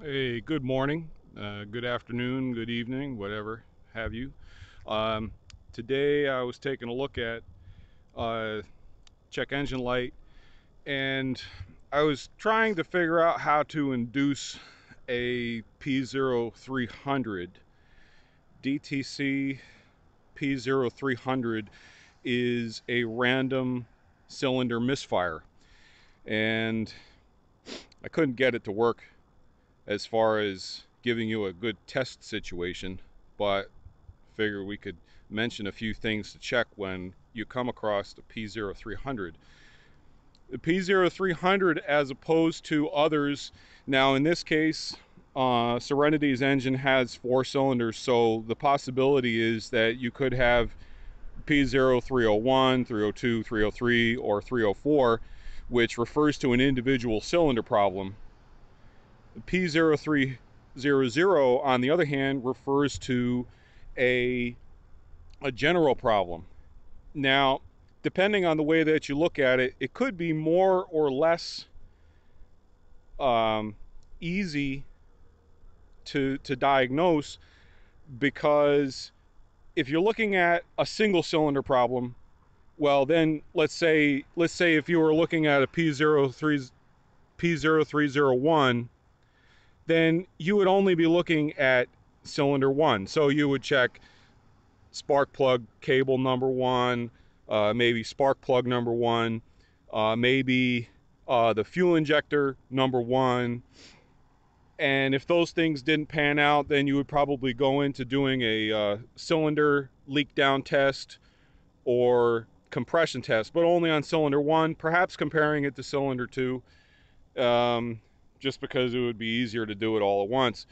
Hey, good morning, uh, good afternoon, good evening, whatever have you. Um, today I was taking a look at uh, check engine light and I was trying to figure out how to induce a P0300. DTC P0300 is a random cylinder misfire and I couldn't get it to work as far as giving you a good test situation, but figure we could mention a few things to check when you come across the P0300. The P0300 as opposed to others, now in this case, uh, Serenity's engine has four cylinders, so the possibility is that you could have P0301, 302, 303, or 304, which refers to an individual cylinder problem P0300, on the other hand, refers to a, a general problem. Now, depending on the way that you look at it, it could be more or less um, easy to, to diagnose because if you're looking at a single cylinder problem, well then let's say let's say if you were looking at a P03 P0301 then you would only be looking at cylinder one. So you would check spark plug cable number one, uh, maybe spark plug number one, uh, maybe uh, the fuel injector number one. And if those things didn't pan out, then you would probably go into doing a uh, cylinder leak down test or compression test, but only on cylinder one, perhaps comparing it to cylinder two. Um, just because it would be easier to do it all at once.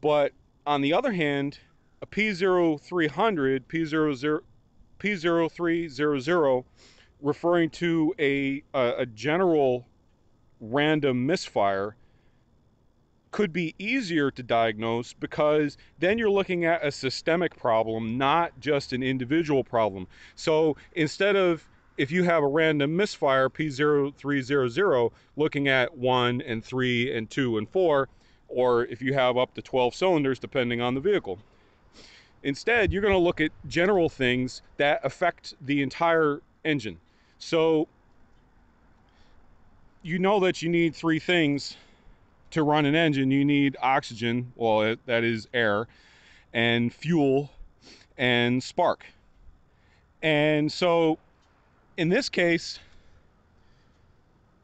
But on the other hand, a P0300, P00, P0300, referring to a, a, a general random misfire, could be easier to diagnose because then you're looking at a systemic problem, not just an individual problem. So instead of if you have a random misfire P0300 looking at 1 and 3 and 2 and 4, or if you have up to 12 cylinders depending on the vehicle. Instead, you're going to look at general things that affect the entire engine. So you know that you need three things to run an engine. You need oxygen, well, that is air, and fuel, and spark. And so in this case,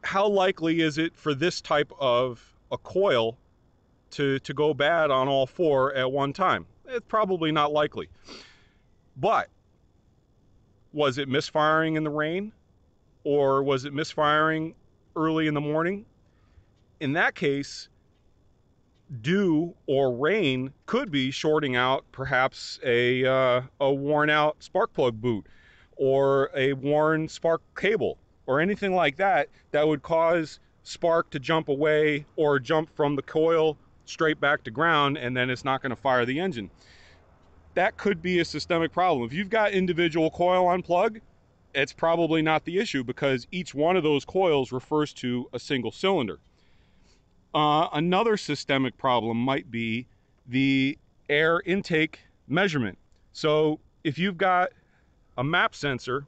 how likely is it for this type of a coil to, to go bad on all four at one time? It's probably not likely. But was it misfiring in the rain? Or was it misfiring early in the morning? In that case, dew or rain could be shorting out perhaps a, uh, a worn out spark plug boot or a worn spark cable or anything like that that would cause spark to jump away or jump from the coil straight back to ground and then it's not going to fire the engine. That could be a systemic problem. If you've got individual coil on plug, it's probably not the issue because each one of those coils refers to a single cylinder. Uh, another systemic problem might be the air intake measurement. So if you've got a map sensor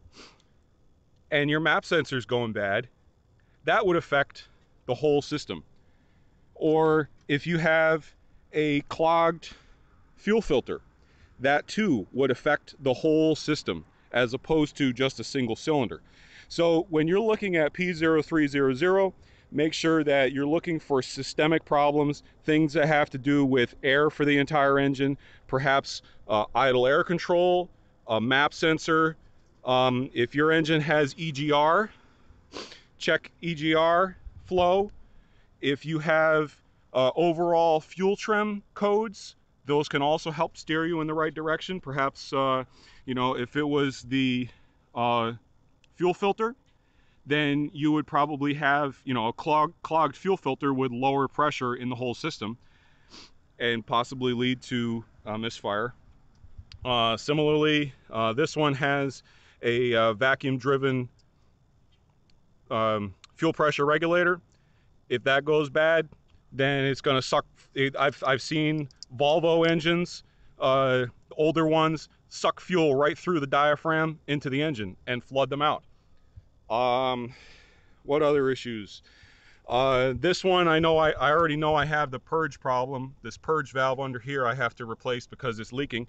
and your map sensor is going bad, that would affect the whole system. Or if you have a clogged fuel filter, that too would affect the whole system as opposed to just a single cylinder. So when you're looking at P0300, make sure that you're looking for systemic problems, things that have to do with air for the entire engine, perhaps uh, idle air control, a map sensor. Um, if your engine has EGR, check EGR flow. If you have uh, overall fuel trim codes, those can also help steer you in the right direction. Perhaps, uh, you know, if it was the uh, fuel filter, then you would probably have, you know, a clog, clogged fuel filter with lower pressure in the whole system and possibly lead to misfire. Uh, similarly, uh, this one has a uh, vacuum driven um, fuel pressure regulator. If that goes bad, then it's going to suck. It, I've, I've seen Volvo engines, uh, older ones, suck fuel right through the diaphragm into the engine and flood them out. Um, what other issues? Uh, this one, I know I, I already know I have the purge problem. This purge valve under here I have to replace because it's leaking.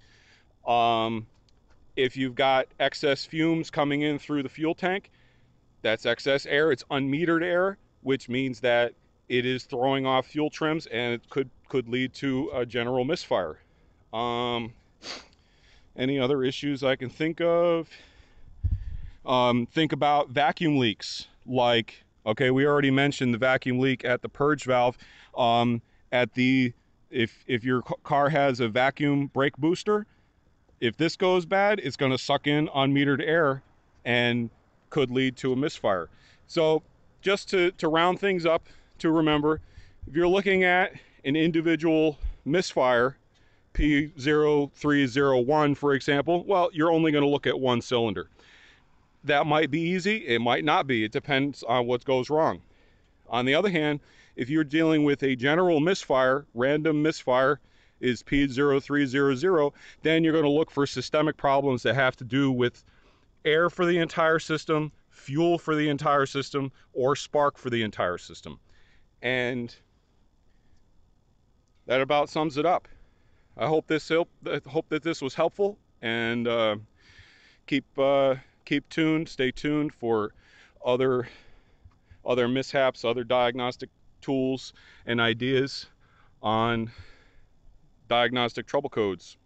Um, if you've got excess fumes coming in through the fuel tank, that's excess air. It's unmetered air, which means that it is throwing off fuel trims and it could, could lead to a general misfire. Um, any other issues I can think of? Um, think about vacuum leaks like Okay, we already mentioned the vacuum leak at the purge valve. Um, at the if if your car has a vacuum brake booster, if this goes bad, it's going to suck in unmetered air and could lead to a misfire. So just to, to round things up to remember, if you're looking at an individual misfire, P0301 for example, well, you're only going to look at one cylinder that might be easy, it might not be. It depends on what goes wrong. On the other hand, if you're dealing with a general misfire, random misfire is P0300, then you're going to look for systemic problems that have to do with air for the entire system, fuel for the entire system, or spark for the entire system. And that about sums it up. I hope this help, hope that this was helpful and uh, keep uh, keep tuned, stay tuned for other other mishaps, other diagnostic tools and ideas on diagnostic trouble codes.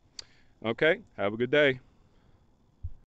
Okay, have a good day.